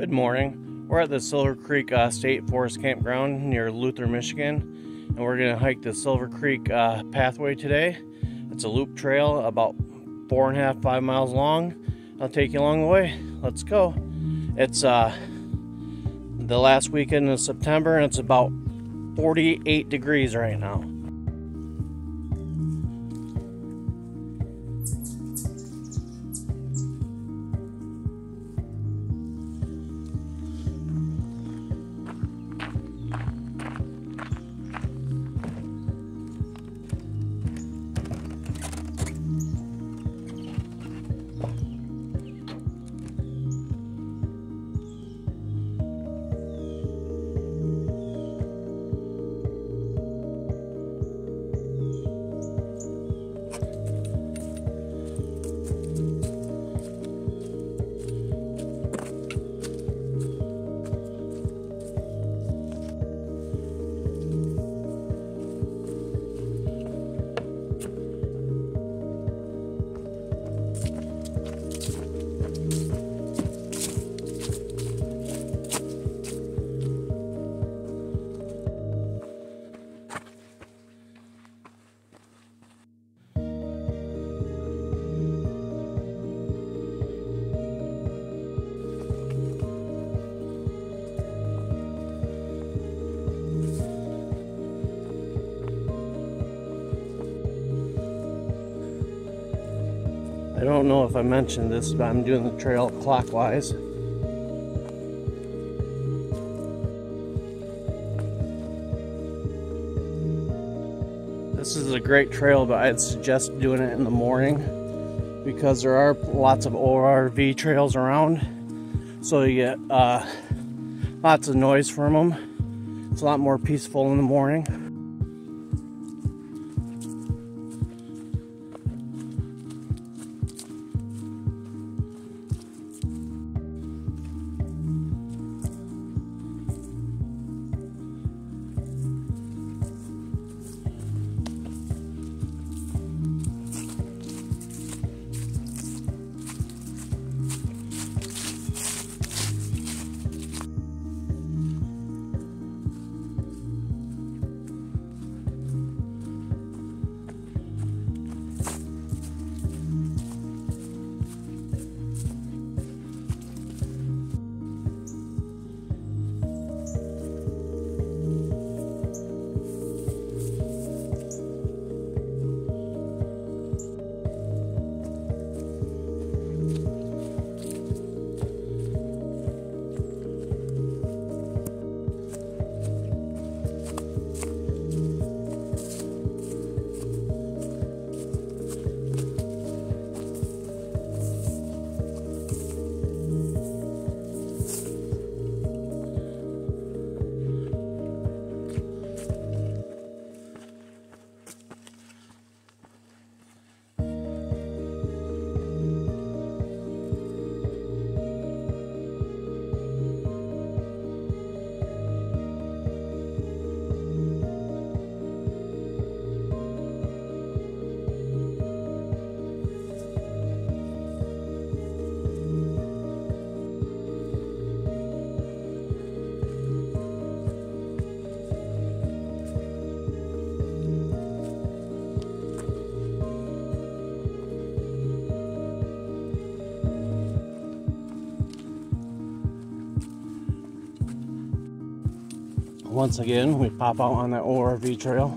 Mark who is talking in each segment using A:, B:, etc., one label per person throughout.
A: morning. We're at the Silver Creek uh, State Forest Campground near Luther, Michigan, and we're gonna hike the Silver Creek uh, pathway today. It's a loop trail about four and a half, five miles long. I'll take you along the way. Let's go. It's uh, the last weekend of September, and it's about 48 degrees right now. I don't know if I mentioned this, but I'm doing the trail clockwise. This is a great trail, but I'd suggest doing it in the morning because there are lots of ORV trails around. So you get uh, lots of noise from them. It's a lot more peaceful in the morning. Once again, we pop out on that ORV trail.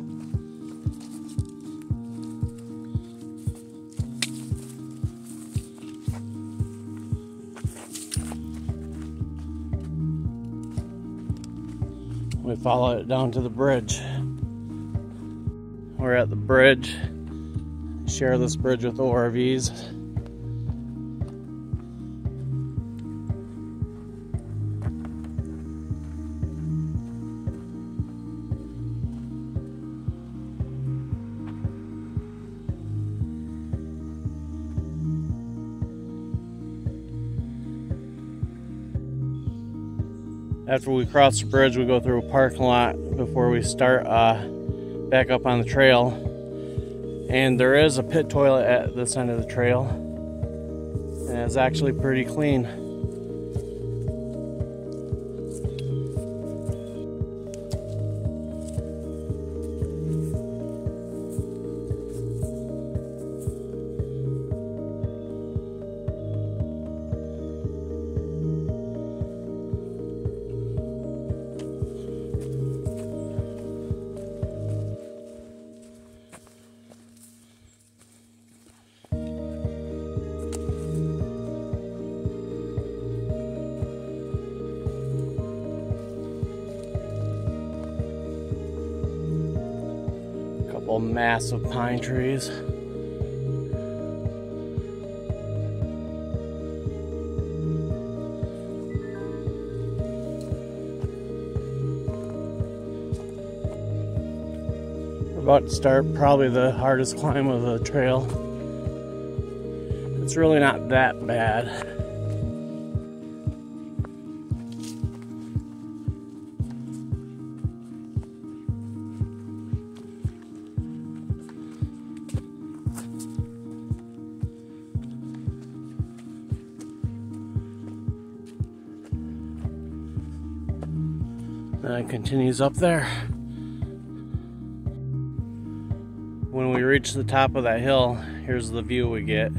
A: We follow it down to the bridge. We're at the bridge. Share this bridge with ORVs. After we cross the bridge, we go through a parking lot before we start uh, back up on the trail. And there is a pit toilet at this end of the trail. And it's actually pretty clean. Couple massive pine trees. About to start probably the hardest climb of the trail. It's really not that bad. It continues up there. When we reach the top of that hill, here's the view we get.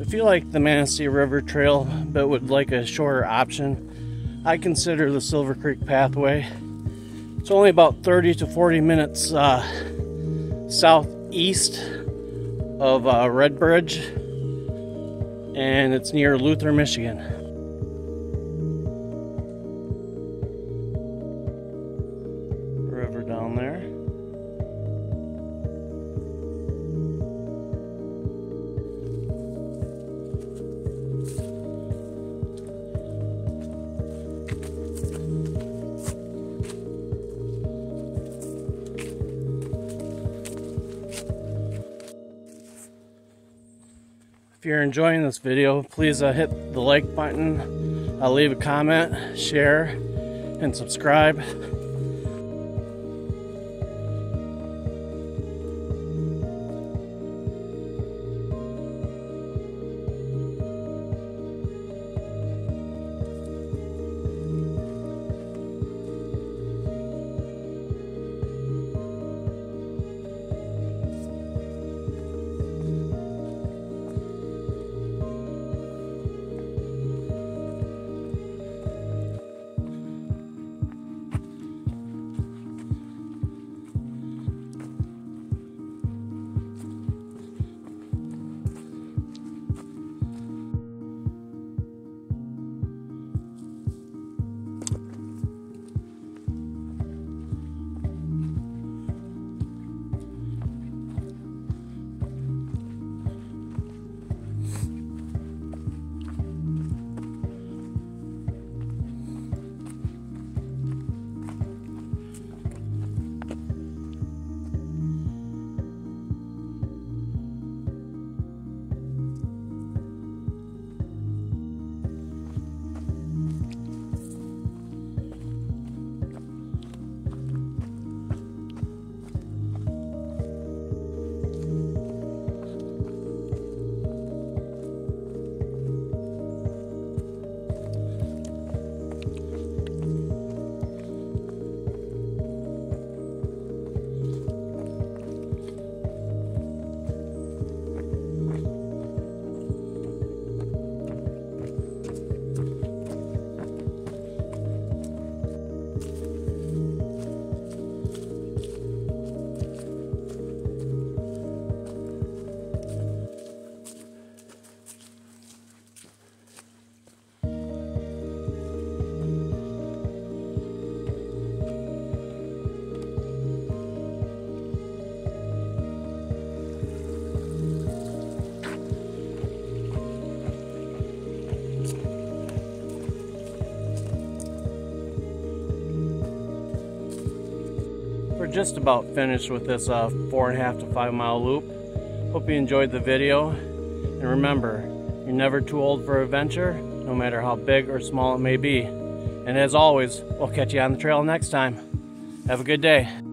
A: If you like the Manistee River Trail, but would like a shorter option. I consider the Silver Creek Pathway it's only about 30 to 40 minutes uh, southeast of uh, Redbridge, and it's near Luther, Michigan. If you're enjoying this video, please uh, hit the like button, uh, leave a comment, share, and subscribe. We're just about finished with this uh, four and a half to five mile loop. Hope you enjoyed the video. And remember, you're never too old for adventure, no matter how big or small it may be. And as always, we'll catch you on the trail next time. Have a good day.